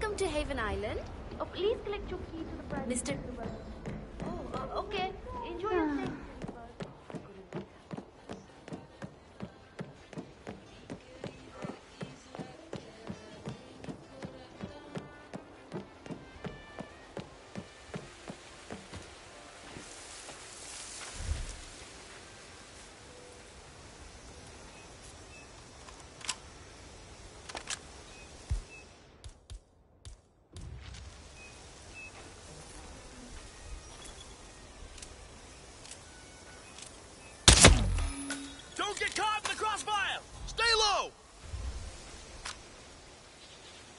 Welcome to Haven Island. Oh, please collect your key to the private. Mr. caught in the crossfire! Stay low!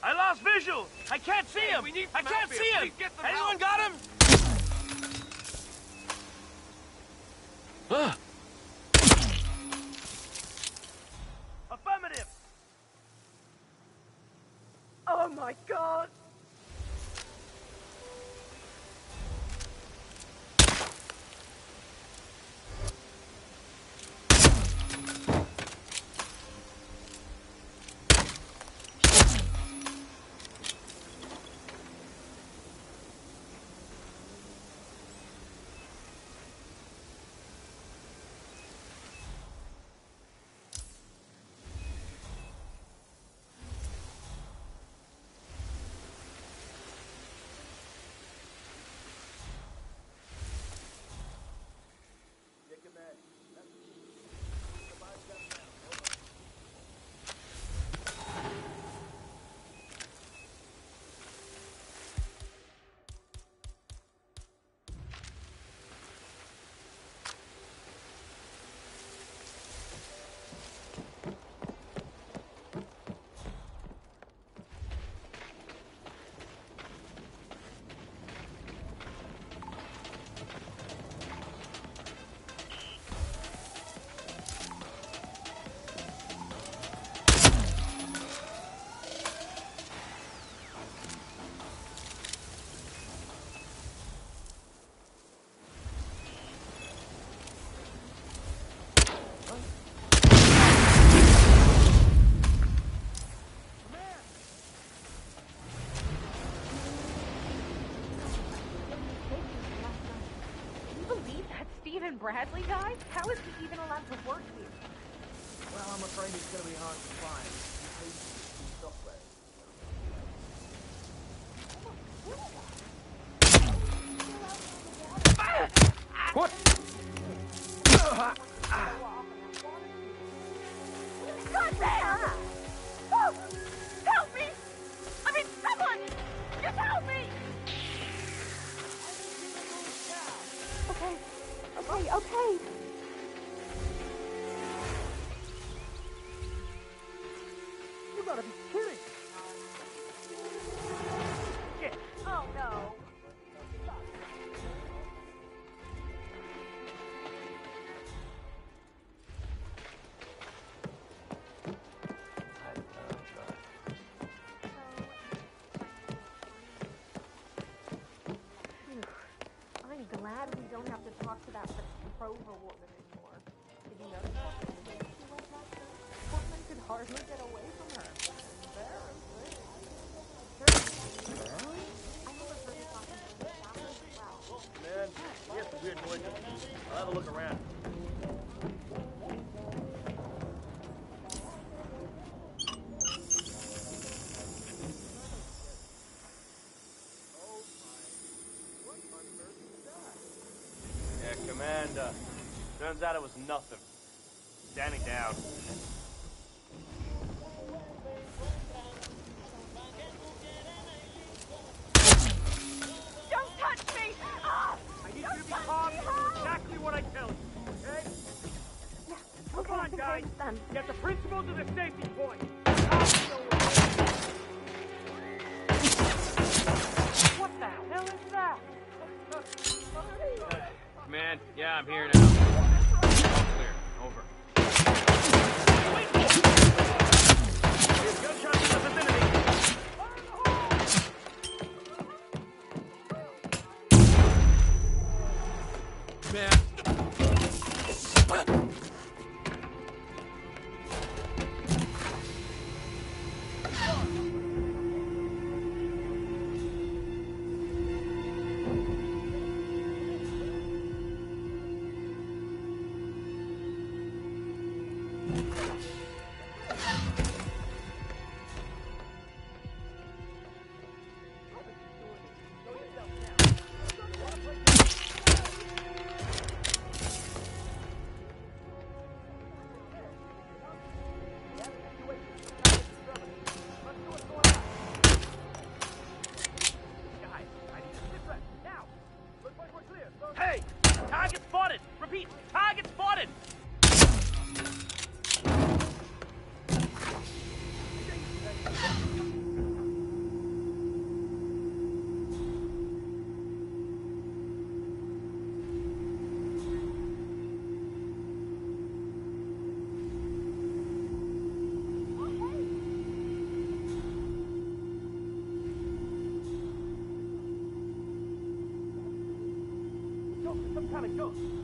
I lost visual! I can't see him! I can't see him! Anyone got him? Bradley died? How is he even allowed to work here? Well, I'm afraid it's going to be hard to find. Software. What? Commander. Turns out it was nothing. Standing down. Don't touch me! Ah! I need you to be calm exactly what I tell you, okay? Come Okay, on, think I guys. Get the principal to the safety point. Command, yeah, I'm here now. よし。Some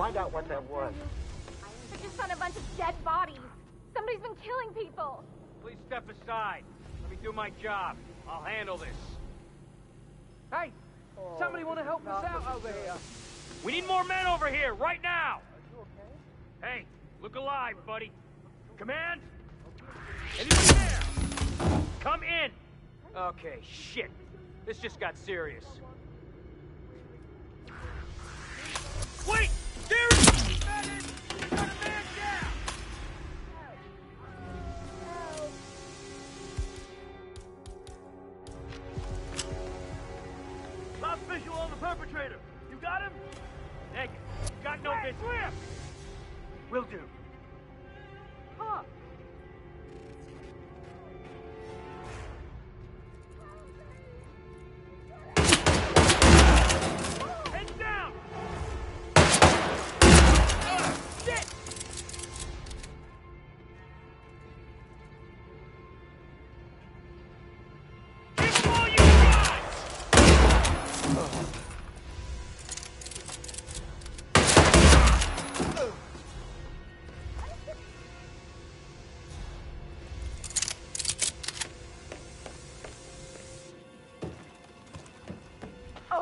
Find out what that was. I just found a bunch of dead bodies. Somebody's been killing people. Please step aside. Let me do my job. I'll handle this. Hey, oh, somebody want to help us out over here? We need more men over here, right now! Hey, look alive, buddy. Command? Anybody there? Come in! Okay, shit. This just got serious. Wait!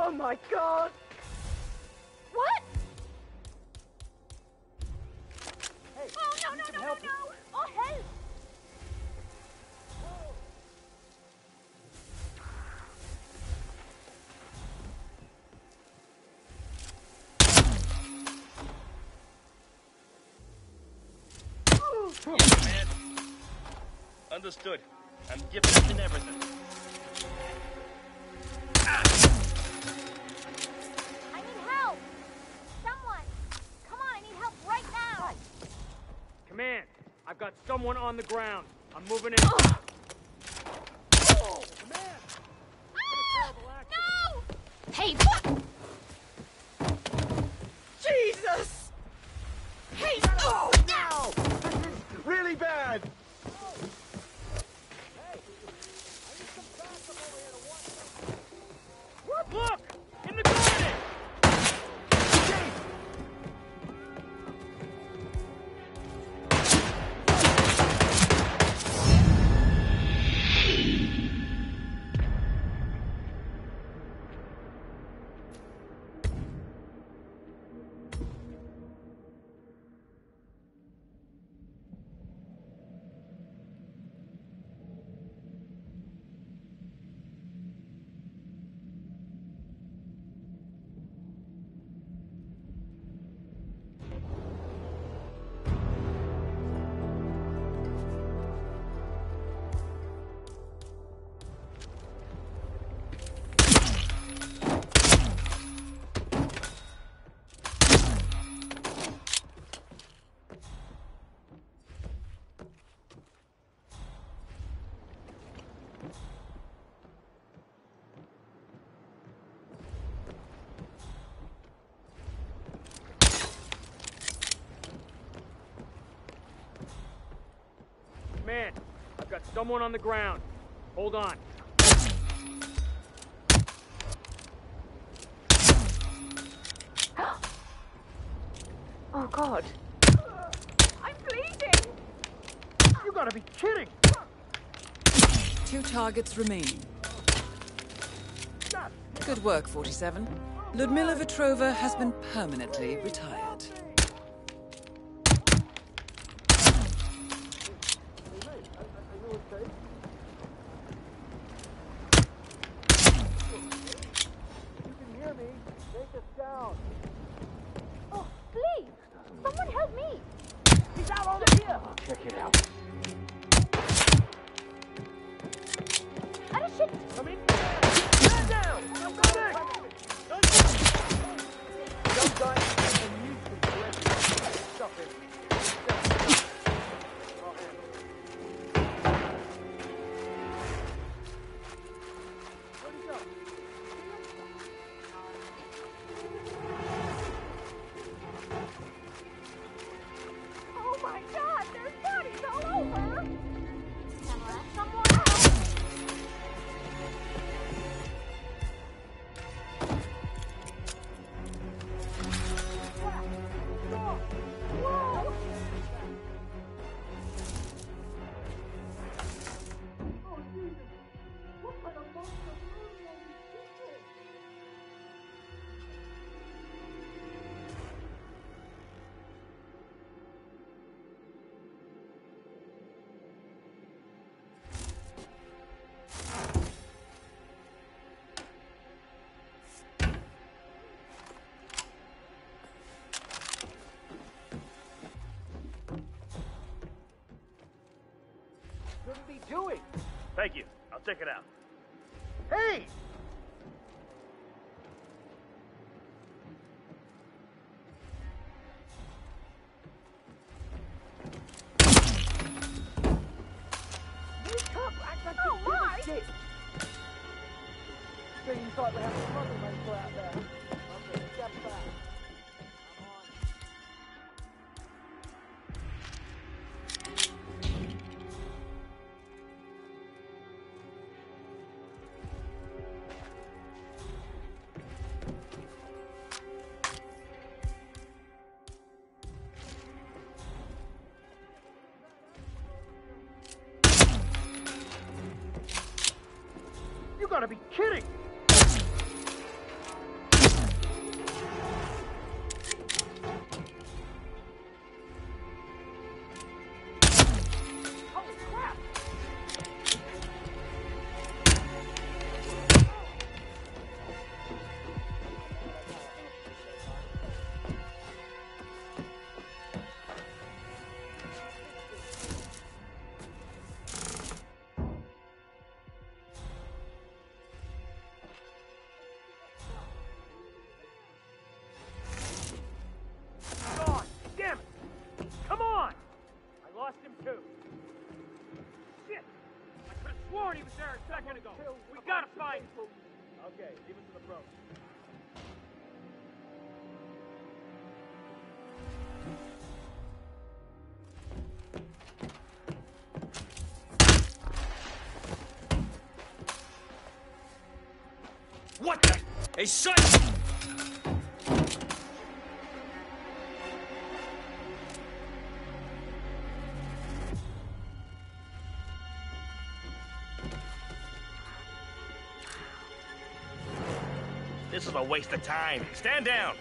Oh my god! What? Hey, Oh no no some no no help. no! Oh help! man. Understood. I'm giving in everything. Got someone on the ground. I'm moving in. Someone on the ground. Hold on. oh, God. I'm bleeding. You gotta be kidding. Two targets remain. Good work, 47. Ljudmila Vetrova has been permanently retired. shouldn't be doing. Thank you. I'll check it out. Hey! gotta be kidding! A sight! This is a waste of time. Stand down!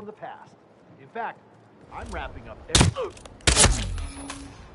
in the past. In fact, I'm wrapping up every...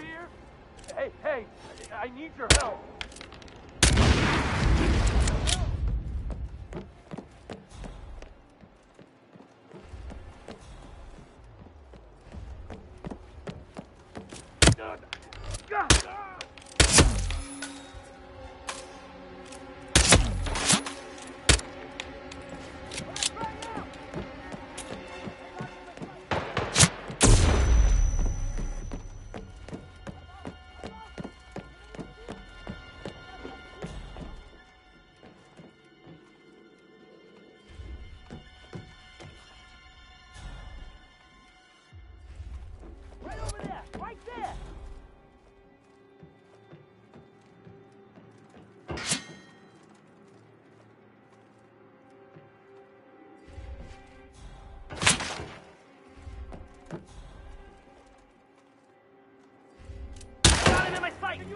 here? Hey, hey, I need your help.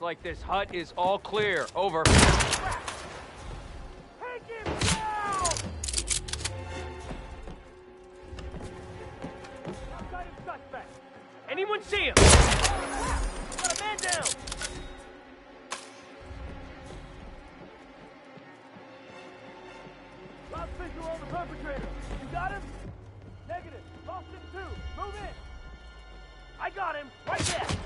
Looks like this hut is all clear. Over. Anyone see him? Got a man down. Visual on the perpetrator. You got him? Negative. Lost him too. Move in. I got him. Right there.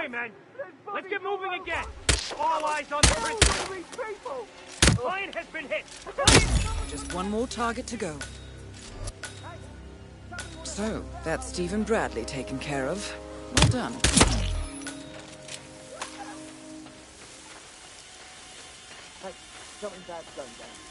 Okay, man. Let's get moving again. All eyes on the prisoner. These! Client has been hit. Just one more target to go. So, that's Steven Bradley taken care of. Well done. Hey, something bad's going down.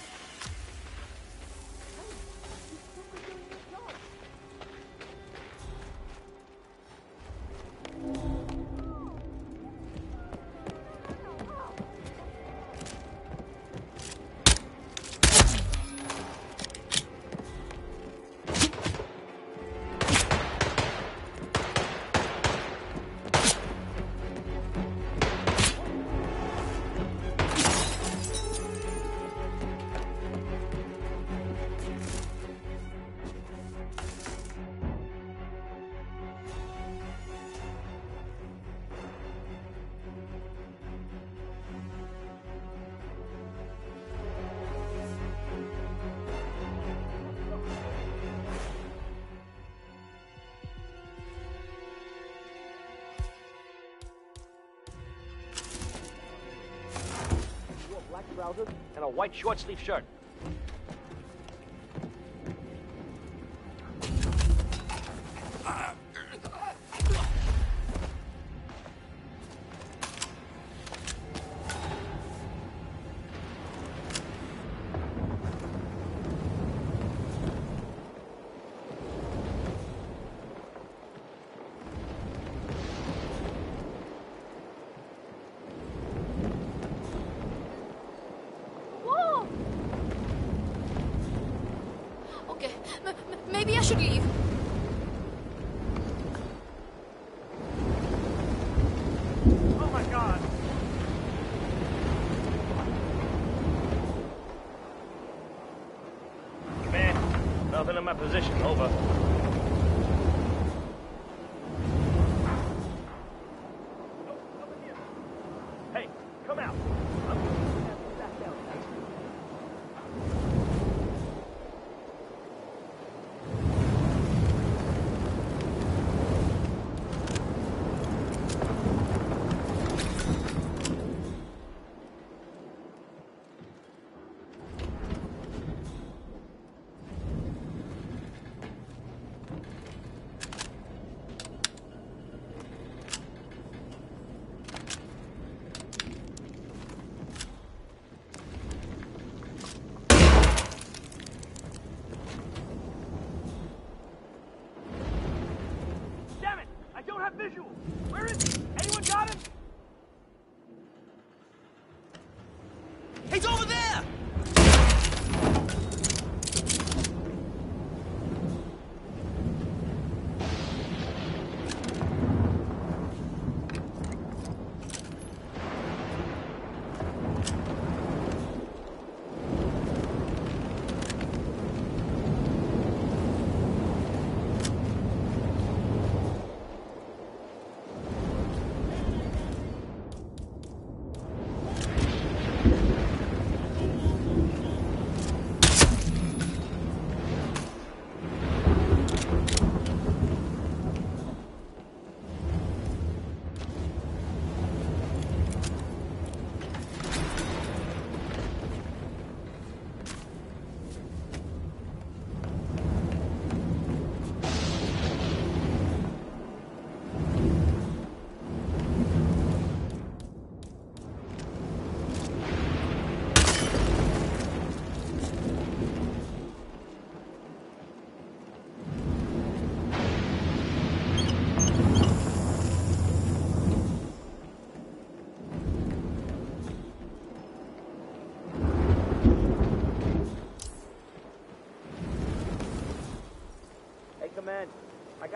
And a white short sleeve shirt. leave. Oh my god. Man, nothing in my position, over.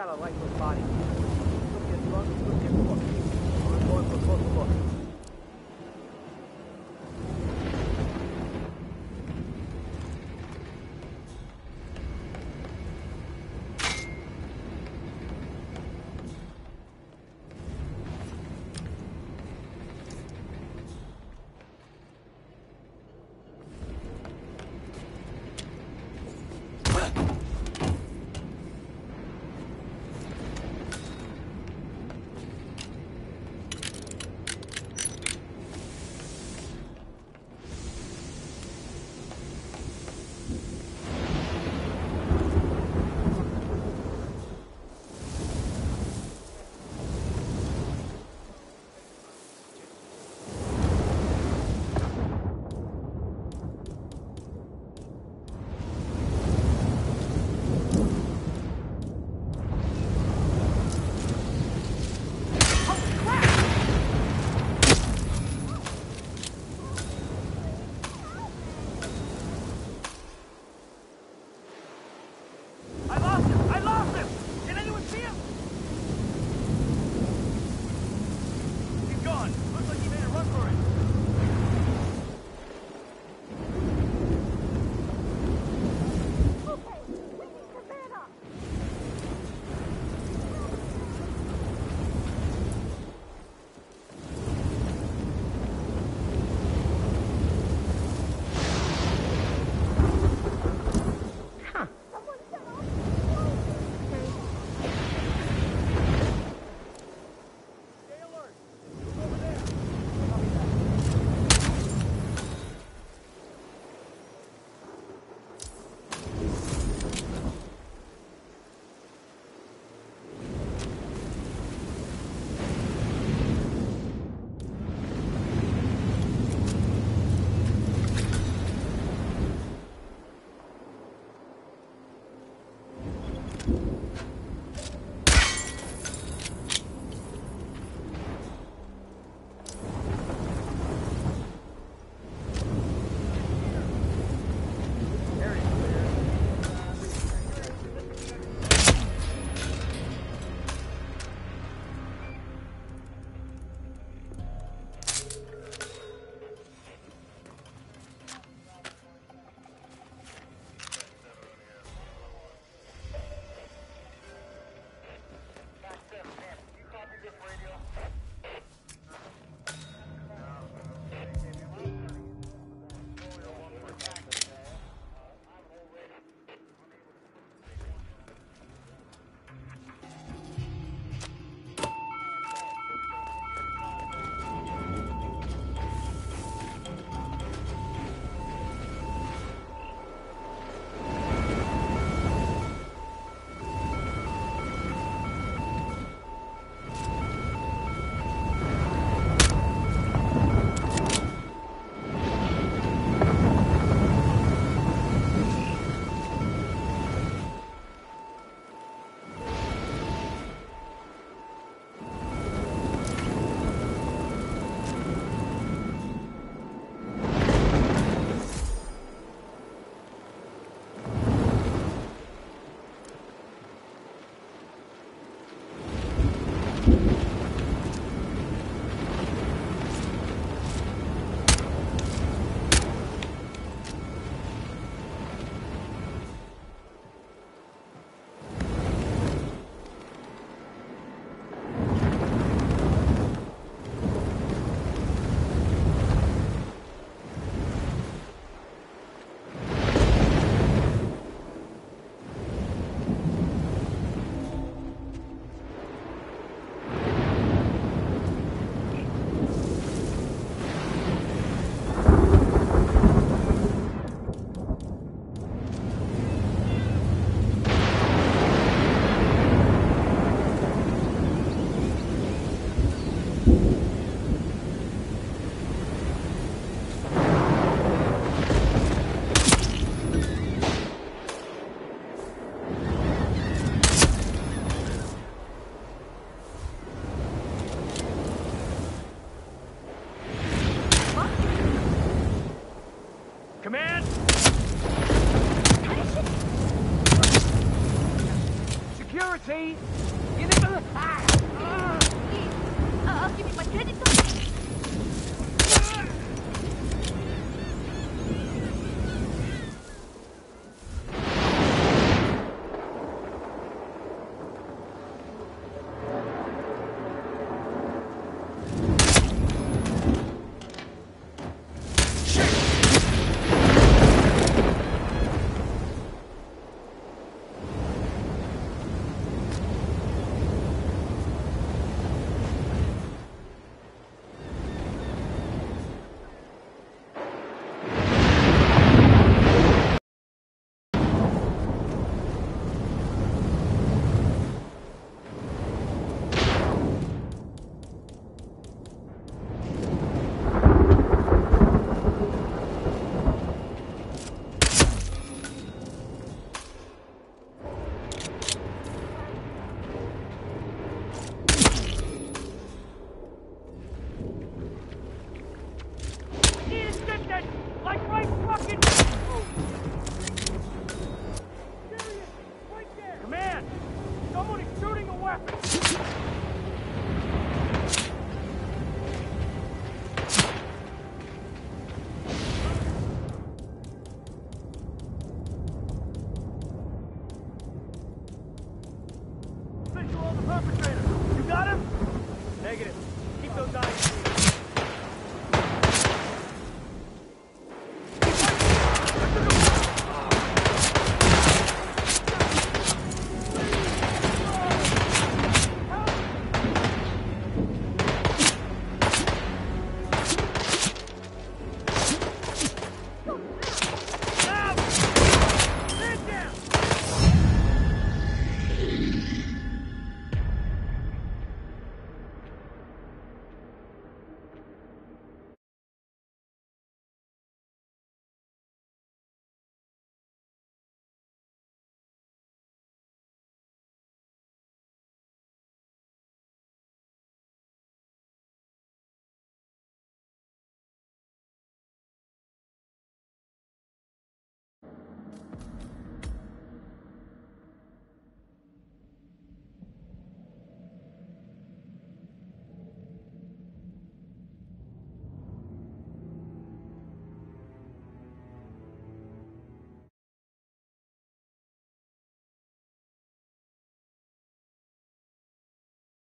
gotta like those bodies.